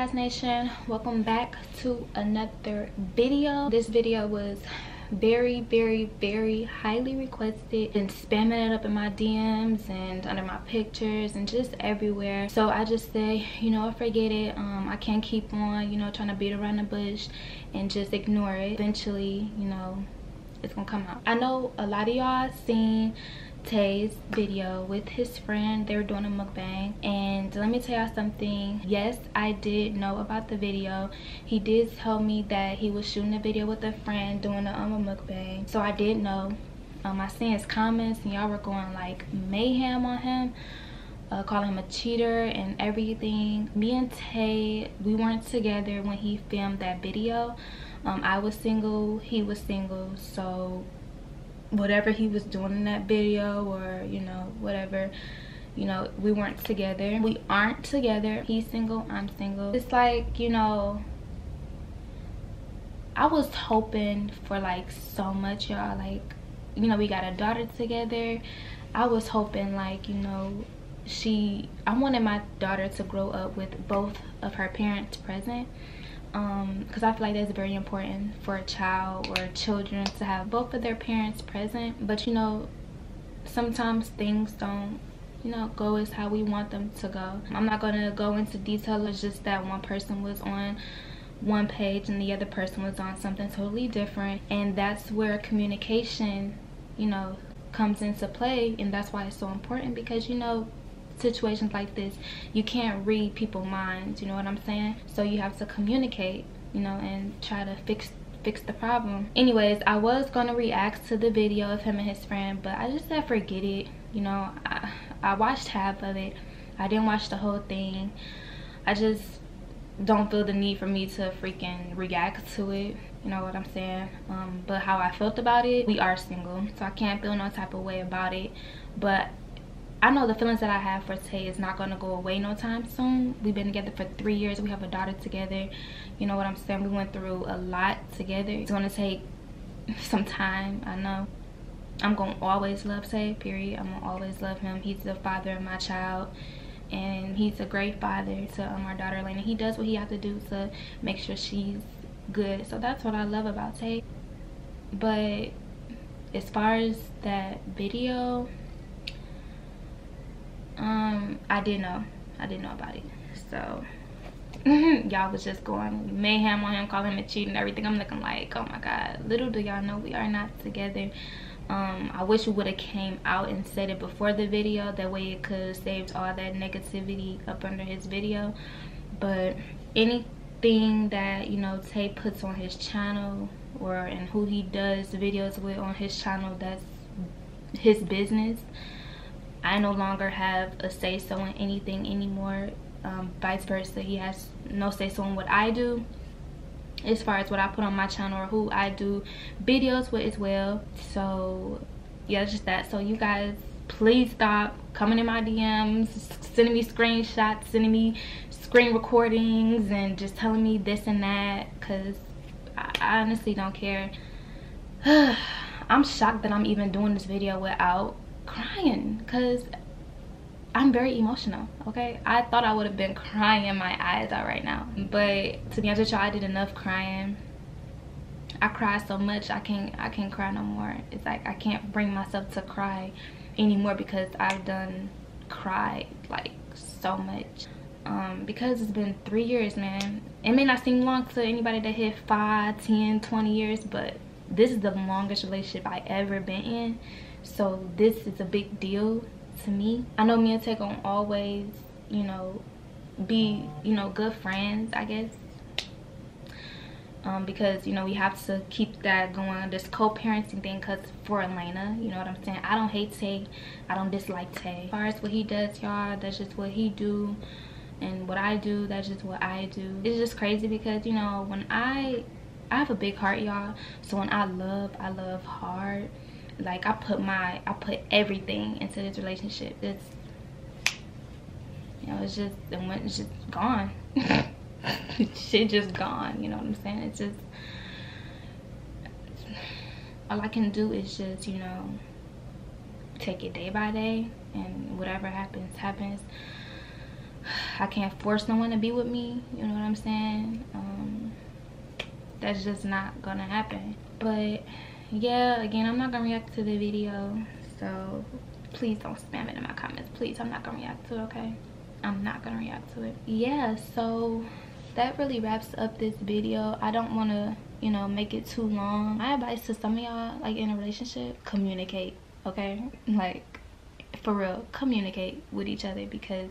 Jass Nation welcome back to another video. This video was very very very highly requested and spamming it up in my dms and under my pictures and just everywhere. So i just say you know forget it. Um i can't keep on you know trying to beat around the bush and just ignore it. Eventually you know it's gonna come out. I know a lot of y'all seen Tay's video with his friend. They were doing a mukbang. And let me tell y'all something. Yes, I did know about the video. He did tell me that he was shooting a video with a friend doing a, um, a mukbang. So I did know. Um, I seen his comments and y'all were going like mayhem on him. Uh, calling him a cheater and everything. Me and Tay, we weren't together when he filmed that video. Um, I was single, he was single, so whatever he was doing in that video or you know whatever you know we weren't together. We aren't together. He's single i'm single. It's like you know i was hoping for like so much y'all. Like you know we got a daughter together. I was hoping like you know she i wanted my daughter to grow up with both of her parents present because um, I feel like that's very important for a child or children to have both of their parents present. But you know, sometimes things don't you know go as how we want them to go. I'm not going to go into detail. It's just that one person was on one page and the other person was on something totally different and that's where communication you know comes into play and that's why it's so important because you know situations like this you can't read people's minds you know what i'm saying? So you have to communicate you know and try to fix fix the problem. Anyways i was gonna react to the video of him and his friend but i just said forget it you know? I i watched half of it. I didn't watch the whole thing. I just don't feel the need for me to freaking react to it you know what i'm saying? Um, but how i felt about it we are single so i can't feel no type of way about it. But I know the feelings that I have for Tay is not going to go away no time soon. We've been together for three years. We have a daughter together. You know what I'm saying? We went through a lot together. It's going to take some time, I know. I'm going to always love Tay, period. I'm going to always love him. He's the father of my child. And he's a great father to um, our daughter, Alaina. He does what he has to do to make sure she's good. So that's what I love about Tay. But as far as that video, um i didn't know. I didn't know about it. So y'all was just going mayhem on him calling him a cheat and everything. I'm looking like oh my god little do y'all know we are not together. Um i wish we would have came out and said it before the video. That way it could have saved all that negativity up under his video. But anything that you know tay puts on his channel or and who he does videos with on his channel that's his business I no longer have a say so in anything anymore. Um, vice versa, he has no say so in what I do as far as what I put on my channel or who I do videos with as well. So yeah, it's just that. So you guys, please stop coming in my DMs, sending me screenshots, sending me screen recordings and just telling me this and that because I, I honestly don't care. I'm shocked that I'm even doing this video without crying because I'm very emotional, okay? I thought I would have been crying my eyes out right now. But to be honest with y'all, I did enough crying. I cried so much, I can't, I can't cry no more. It's like I can't bring myself to cry anymore because I've done cried like so much. Um, because it's been three years, man. It may not seem long to anybody that hit five, ten, twenty years, but this is the longest relationship I ever been in so this is a big deal to me. I know me and Tay gonna always you know be you know good friends i guess. Um, because you know we have to keep that going this co-parenting thing because for Alaina you know what i'm saying? I don't hate tay. I don't dislike tay. As far as what he does y'all that's just what he do. And what i do that's just what i do. It's just crazy because you know when i i have a big heart y'all. So when i love i love hard like i put my i put everything into this relationship it's you know it's just it went it's just gone shit just gone you know what i'm saying it's just all i can do is just you know take it day by day and whatever happens happens I can't force no one to be with me. You know what I'm saying? Um, that's just not gonna happen. But yeah, again, I'm not gonna react to the video. So please don't spam it in my comments. Please, I'm not gonna react to it, okay? I'm not gonna react to it. Yeah, so that really wraps up this video. I don't wanna, you know, make it too long. My advice to some of y'all, like in a relationship, communicate, okay? Like, for real, communicate with each other because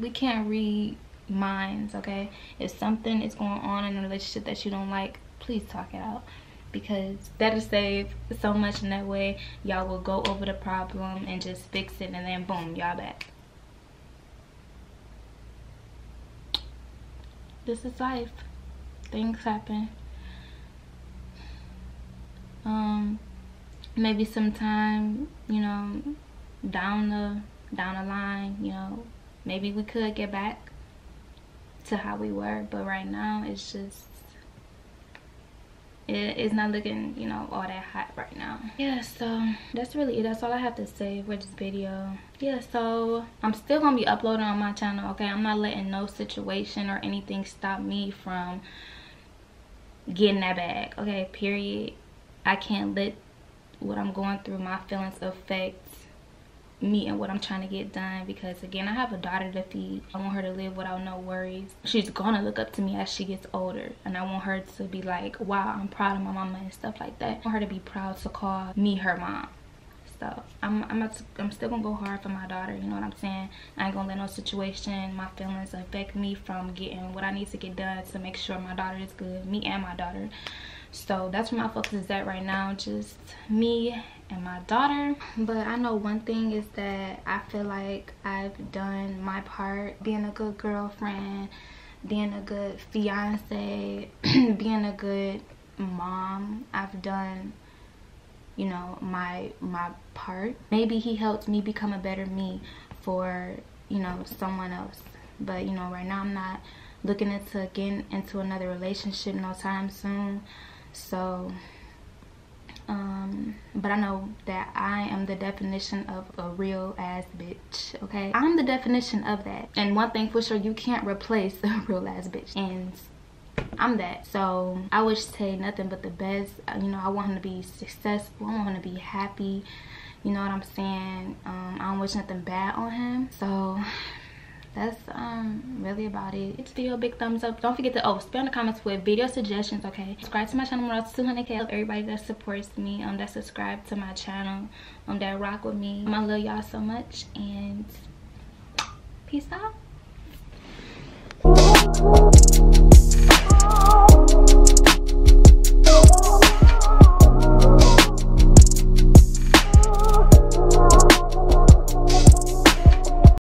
we can't read minds, okay? If something is going on in a relationship that you don't like, please talk it out because that'll save so much in that way. Y'all will go over the problem and just fix it and then boom y'all back. This is life. Things happen. Um maybe sometime you know down the down the line you know maybe we could get back to how we were but right now it's just it's not looking you know all that hot right now. Yeah so that's really it. That's all i have to say for this video. Yeah so i'm still gonna be uploading on my channel okay? I'm not letting no situation or anything stop me from getting that bag okay? Period. I can't let what i'm going through my feelings affect me and what I'm trying to get done because again I have a daughter to feed. I want her to live without no worries. She's gonna look up to me as she gets older and I want her to be like wow I'm proud of my mama and stuff like that. I want her to be proud to call me her mom. So I'm I'm, to, I'm still gonna go hard for my daughter you know what I'm saying? I ain't gonna let no situation my feelings affect me from getting what I need to get done to make sure my daughter is good me and my daughter so that's where my focus is at right now just me and my daughter. But i know one thing is that i feel like i've done my part being a good girlfriend being a good fiance being a good mom. I've done you know my my part. Maybe he helped me become a better me for you know someone else. But you know right now i'm not looking into getting into another relationship no time soon so um but i know that i am the definition of a real ass bitch okay i'm the definition of that and one thing for sure you can't replace a real ass bitch and I'm that. So I wish Tay nothing but the best. You know, I want him to be successful. I want him to be happy. You know what I'm saying? Um, I don't wish nothing bad on him. So that's um really about it. It's video big thumbs up. Don't forget to oh spam the comments with video suggestions okay? Subscribe to my channel when 200k of everybody that supports me um that subscribe to my channel um that rock with me. Um, i love y'all so much and peace out